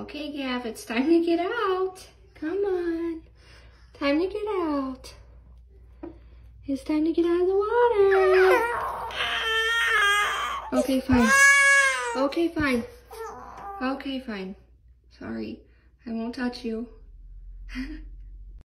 Okay, Gav, it's time to get out. Come on. Time to get out. It's time to get out of the water. Okay, fine. Okay, fine. Okay, fine. Sorry. I won't touch you.